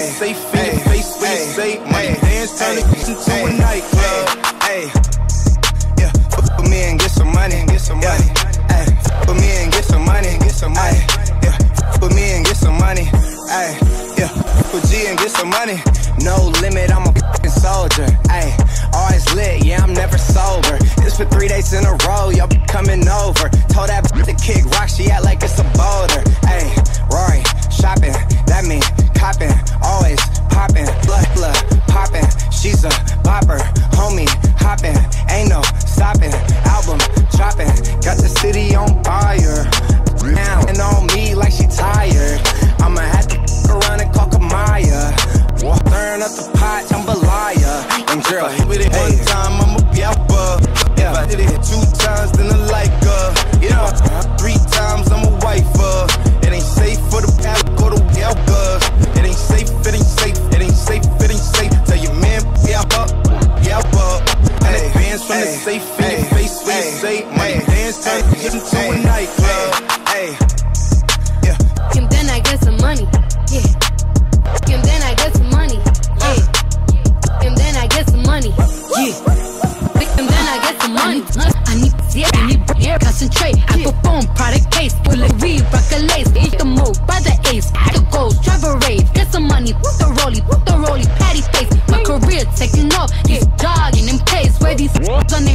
it safe in your face when you say money dance, turn it into a nightclub. Hey, yeah, fuck with me and get some money, get some money. Hey, fuck with me and get some money, get some money. Yeah, fuck with me and get some money. Hey, yeah, fuck with G and get some money. No limit, I'm a soldier. She's a bopper, homie, hopping, ain't no stopping. Album dropping, got the city on fire. Now and on me like she tired. I'ma have to around and call Kamaiyah. Turn up the Hey, advance from the safe in hey, your face when you say, money dance, turn hey, it into a nightclub. Hey, yeah. And then I get some money. Yeah. And then I get some money. Yeah. And then I get some money. Yeah. And then I get some money. I need yeah, I need yeah, concentrate. I perform product case, full of weed, rock a lace. Eat the move by the ace. The goals, drive a rave. Get some money, put the rollie, put the rollie, patty face. My career taking off.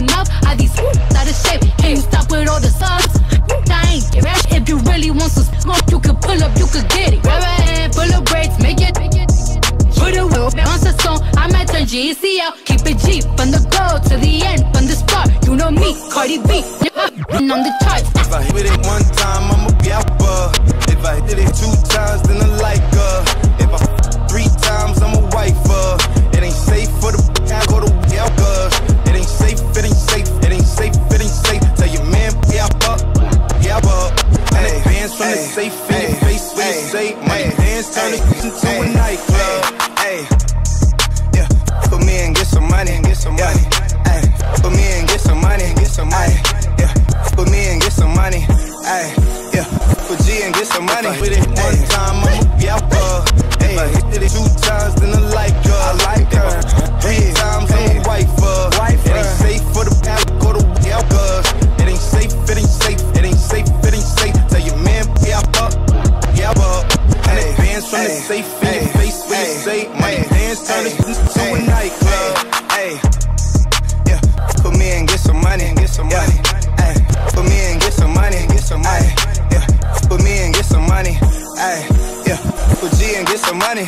Mouth are these out of shape. Can you stop with all the sauce? Mm, I ain't give. If you really want some smoke, you can pull up, you could get it. Grab a hand, pull up braids, make it. Put a wheel on the song, I might turn GCL. Keep it G from the go to the end, from the start. You know me, Cardi B, and on the charts. Safe in your face when you say, money dance, turn it into a nightclub. Hey, yeah, put me and get some money, get some money. Hey, put me and get some money, get some money. Yeah, put me and get some money. Hey, yeah, put G and get some money. If I hit it one time, I'ma be out, If I hit it two times, then from the safe in your face when you say, money dance, turn it hey, into a nightclub. Hey, yeah, put me and get some money, get some money. Hey, put me and get some money, get some money. Yeah, put me and get some money. Hey, yeah, put G and get some money.